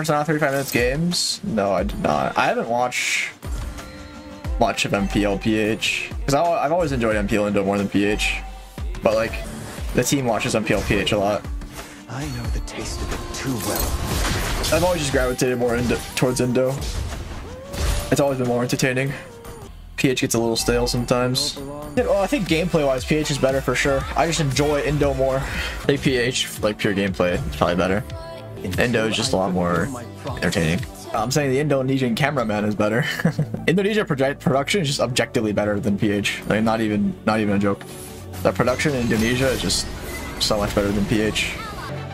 ever saw 35 minutes games? No, I did not. I haven't watched much of MPL PH because I've always enjoyed MPL Indo more than PH, but like the team watches MPL PH a lot. I know the taste of it too well. I've always just gravitated more into towards Indo. It's always been more entertaining. PH gets a little stale sometimes. Well, I think gameplay-wise, PH is better for sure. I just enjoy Indo more. I think PH, like pure gameplay, is probably better. Indo is just a lot more entertaining. I'm saying the Indonesian cameraman is better. Indonesia project production is just objectively better than PH. Like not even not even a joke. The production in Indonesia is just so much better than PH.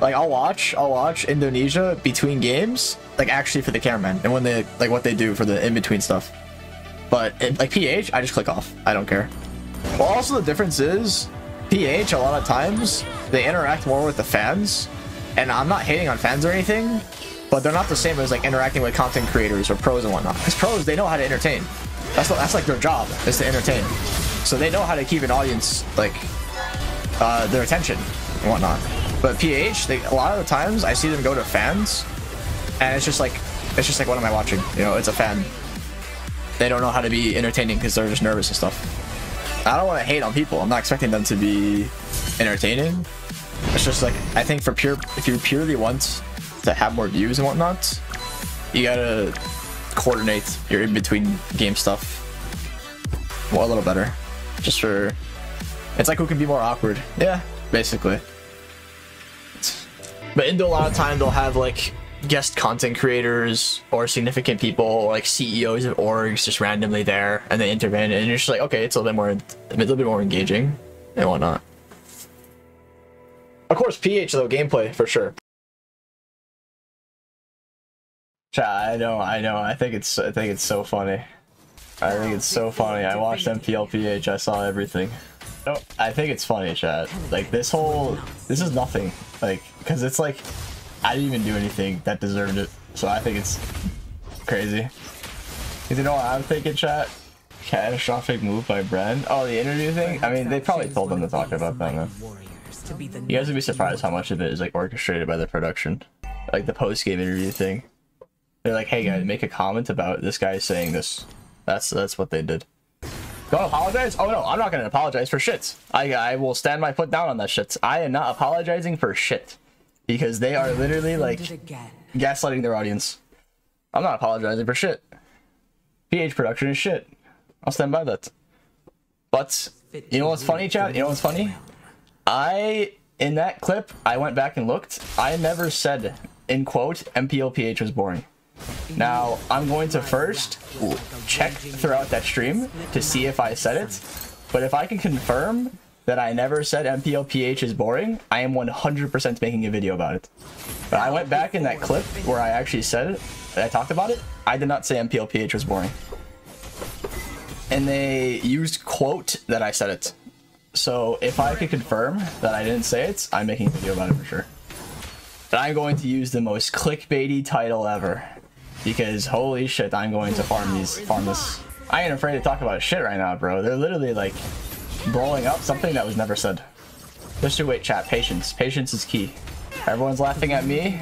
Like I'll watch I'll watch Indonesia between games, like actually for the cameraman and when they like what they do for the in between stuff. But it, like PH, I just click off. I don't care. Well, also the difference is PH a lot of times they interact more with the fans, and I'm not hating on fans or anything, but they're not the same as like interacting with content creators or pros and whatnot. Because pros, they know how to entertain. That's that's like their job is to entertain. So they know how to keep an audience like uh, their attention and whatnot. But PH, they, a lot of the times I see them go to fans, and it's just like it's just like what am I watching? You know, it's a fan. They don't know how to be entertaining because they're just nervous and stuff. I don't want to hate on people. I'm not expecting them to be entertaining. It's just like I think for pure if you purely want to have more views and whatnot, you gotta coordinate your in-between game stuff well, a little better. Just for... It's like who can be more awkward. Yeah, basically. But Indo, a lot of time, they'll have, like, guest content creators or significant people, like CEOs of orgs just randomly there, and they intervene, and you're just like, okay, it's a little bit more, a little bit more engaging and whatnot. Of course, PH, though, gameplay, for sure. I know, I know. I think it's, I think it's so funny. I think it's so funny. I watched MPLPH. I saw everything. No, I think it's funny, chat. Like this whole, this is nothing. Like, cause it's like, I didn't even do anything that deserved it. So I think it's crazy. Cause You know what I'm thinking, chat? Catastrophic move by Bren. Oh, the interview thing. I mean, they probably told them to talk about that. Man. You guys would be surprised how much of it is like orchestrated by the production, like the post game interview thing. They're like, hey guys, make a comment about this guy saying this. That's that's what they did. Don't apologize? Oh no, I'm not gonna apologize for shit. I I will stand my foot down on that shit. I am not apologizing for shit. Because they are literally like gaslighting their audience. I'm not apologizing for shit. PH production is shit. I'll stand by that. But you know what's funny, chat? You know what's funny? I in that clip, I went back and looked. I never said in quote MPLPH was boring. Now, I'm going to first check throughout that stream to see if I said it, but if I can confirm that I never said MPLPH is boring, I am 100% making a video about it. But I went back in that clip where I actually said it, I talked about it, I did not say MPLPH was boring. And they used quote that I said it. So if I could confirm that I didn't say it, I'm making a video about it for sure. But I'm going to use the most clickbaity title ever because holy shit, I'm going to farm these, farm this. I ain't afraid to talk about shit right now, bro. They're literally like blowing up something that was never said. Just to wait, chat. Patience. Patience is key. Everyone's laughing at me.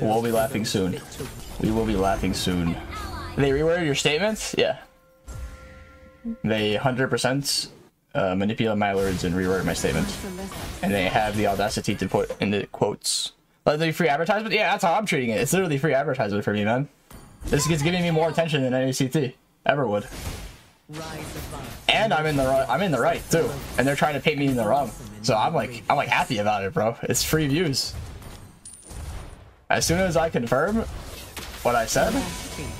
We'll be laughing soon. We will be laughing soon. They reworded your statements? Yeah. They 100% uh, manipulate my words and reword my statement. And they have the audacity to put in the quotes like free advertisement? Yeah, that's how I'm treating it. It's literally free advertisement for me, man. This is giving me more attention than any CT ever would. And I'm in the right, I'm in the right too. And they're trying to paint me in the wrong. So I'm like I'm like happy about it, bro. It's free views. As soon as I confirm what I said,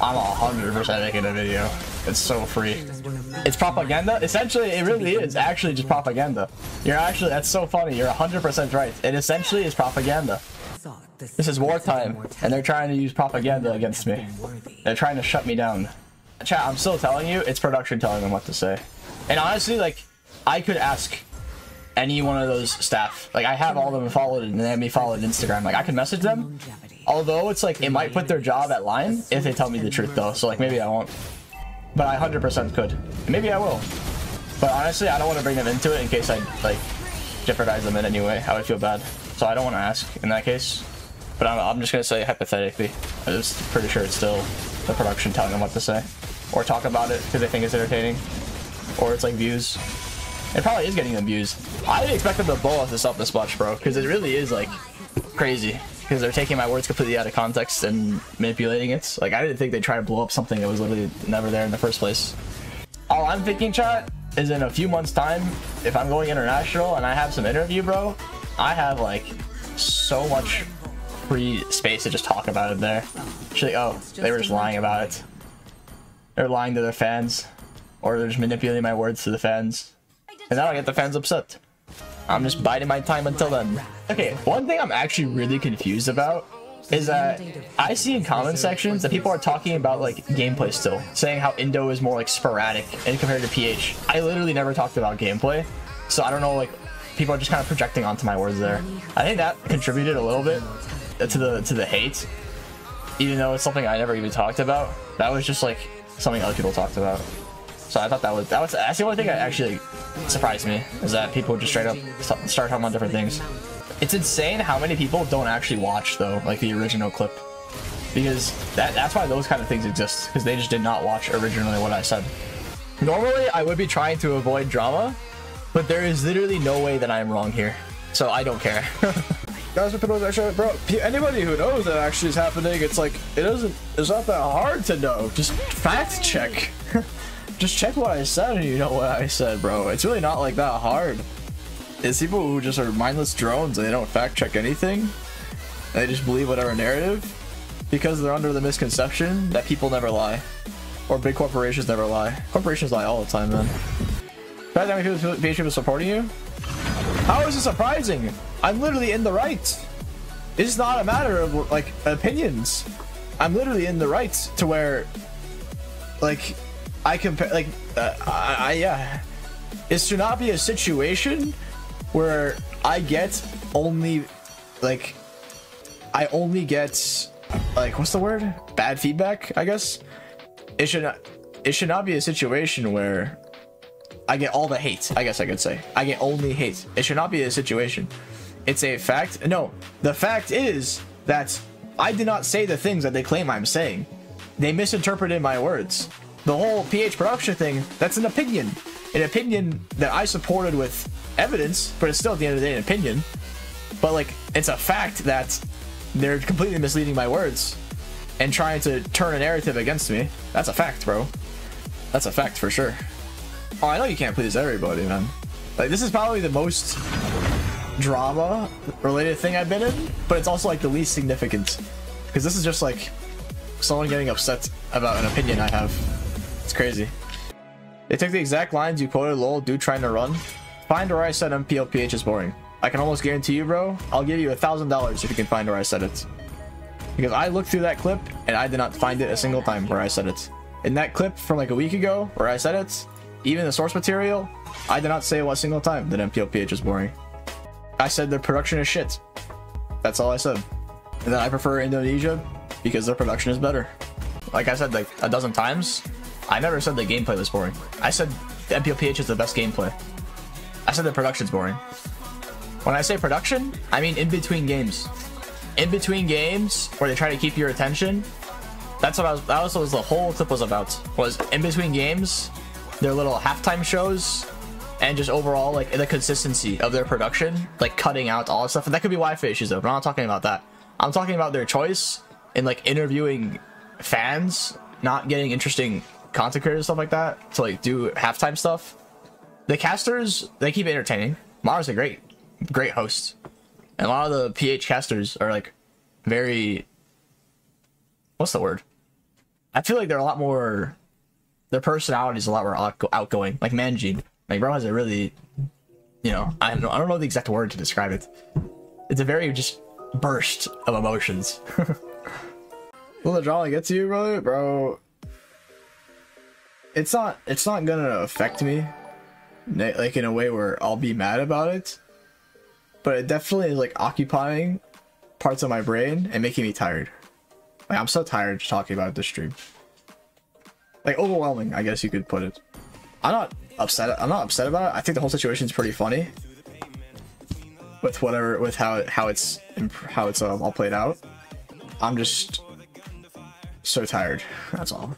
I'm 100% making a video. It's so free. It's propaganda. Essentially, it really is actually just propaganda. You're actually, that's so funny. You're 100% right. It essentially is propaganda. This is wartime, and they're trying to use propaganda against me. They're trying to shut me down. Chat, I'm still telling you, it's production telling them what to say. And honestly, like, I could ask any one of those staff. Like, I have all of them followed and they have me followed Instagram. Like, I can message them. Although, it's like, it might put their job at line if they tell me the truth, though. So, like, maybe I won't. But I 100% could. Maybe I will. But honestly, I don't want to bring them into it in case I, like, jeopardize them in any way. I would feel bad. So I don't want to ask in that case. But I'm, I'm just gonna say hypothetically. I'm just pretty sure it's still the production telling them what to say. Or talk about it because they think it's entertaining. Or it's like views. It probably is getting them views. I didn't expect them to blow this up this much, bro. Because it really is like crazy. Because they're taking my words completely out of context and manipulating it. Like I didn't think they'd try to blow up something that was literally never there in the first place. All I'm thinking, chat, is in a few months time, if I'm going international and I have some interview, bro, I have like so much free space to just talk about it there. Actually, oh, they were just lying about it. They're lying to their fans, or they're just manipulating my words to the fans. And that'll get the fans upset. I'm just biding my time until then. Okay, one thing I'm actually really confused about is that I see in comment sections that people are talking about like gameplay still, saying how Indo is more like sporadic and compared to PH. I literally never talked about gameplay, so I don't know like people are just kind of projecting onto my words there. I think that contributed a little bit to the to the hate, even though it's something I never even talked about. That was just like something other people talked about. So I thought that was that was that's the only thing I actually surprised me is that people just straight up start talking about different things. It's insane how many people don't actually watch though, like the original clip. Because that that's why those kind of things exist, because they just did not watch originally what I said. Normally, I would be trying to avoid drama, but there is literally no way that I am wrong here. So I don't care. Guys, actually, bro, anybody who knows that actually is happening, it's like, it doesn't, it's not that hard to know. Just fact check. Just check what I said and you know what I said, bro. It's really not like that hard. It's people who just are mindless drones and they don't fact check anything. They just believe whatever narrative because they're under the misconception that people never lie. Or big corporations never lie. Corporations lie all the time, man. Surprising how many people supporting you? How is it surprising? I'm literally in the right. It's not a matter of like opinions. I'm literally in the right to where, like, I compare like, uh, I, I yeah, it should not be a situation where I get only like I only get like what's the word? Bad feedback, I guess. It should not it should not be a situation where I get all the hate, I guess I could say. I get only hate. It should not be a situation. It's a fact. No, the fact is that I did not say the things that they claim I'm saying. They misinterpreted my words. The whole PH production thing, that's an opinion. An opinion that I supported with evidence, but it's still at the end of the day an opinion. But like, it's a fact that they're completely misleading my words and trying to turn a narrative against me. That's a fact, bro. That's a fact for sure. Oh, I know you can't please everybody, man. Like, this is probably the most drama related thing I've been in, but it's also like the least significant. Because this is just like someone getting upset about an opinion I have. It's crazy. They took the exact lines you quoted, lol, dude trying to run. Find where I said MPLPH is boring. I can almost guarantee you, bro, I'll give you a thousand dollars if you can find where I said it. Because I looked through that clip and I did not find it a single time where I said it. In that clip from like a week ago where I said it, even the source material, I did not say one single time that MPLPH is boring. I said their production is shit. That's all I said. And then I prefer Indonesia because their production is better. Like I said like a dozen times, I never said the gameplay was boring. I said the MPLPH is the best gameplay. I said the production's boring. When I say production, I mean in between games. In between games, where they try to keep your attention. That's what I was. That was what the whole clip was about. Was in between games, their little halftime shows, and just overall like the consistency of their production, like cutting out all that stuff. And that could be Wi-Fi issues though. But I'm not talking about that. I'm talking about their choice in like interviewing fans, not getting interesting content creators stuff like that to like do halftime stuff the casters they keep entertaining. Mara's a great, great host, and a lot of the PH casters are like very. What's the word? I feel like they're a lot more. Their personality is a lot more outgoing. Like Manjin, like bro has a really, you know, I don't know, I don't know the exact word to describe it. It's a very just burst of emotions. Will the drama get to you, brother, bro? It's not. It's not gonna affect me like in a way where I'll be mad about it. But it definitely is like occupying parts of my brain and making me tired. Like I'm so tired just talking about this stream. Like overwhelming, I guess you could put it. I'm not upset. I'm not upset about it. I think the whole situation is pretty funny. with whatever with how how it's how it's um, all played out. I'm just so tired. That's all.